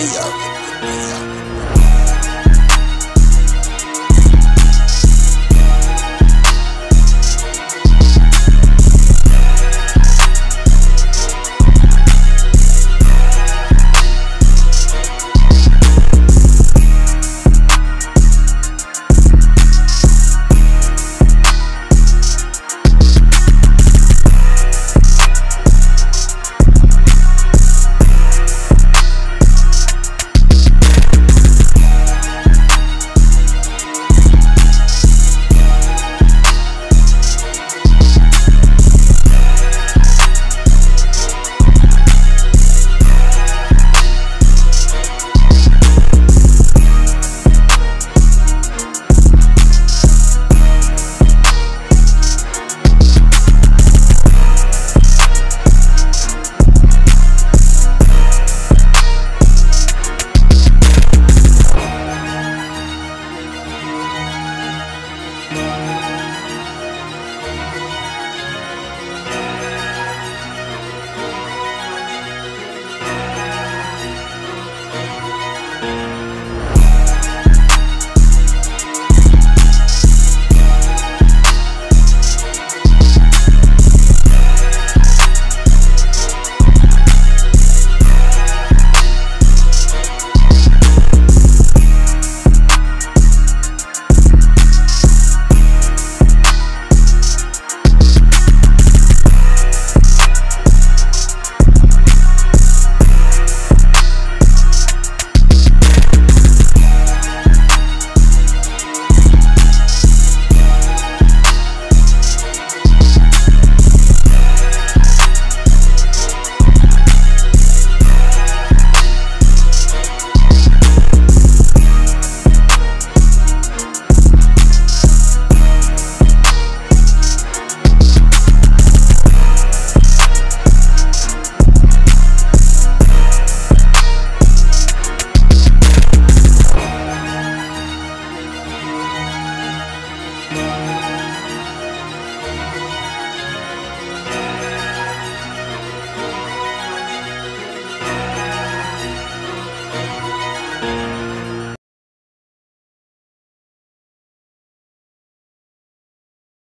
Yeah. yo.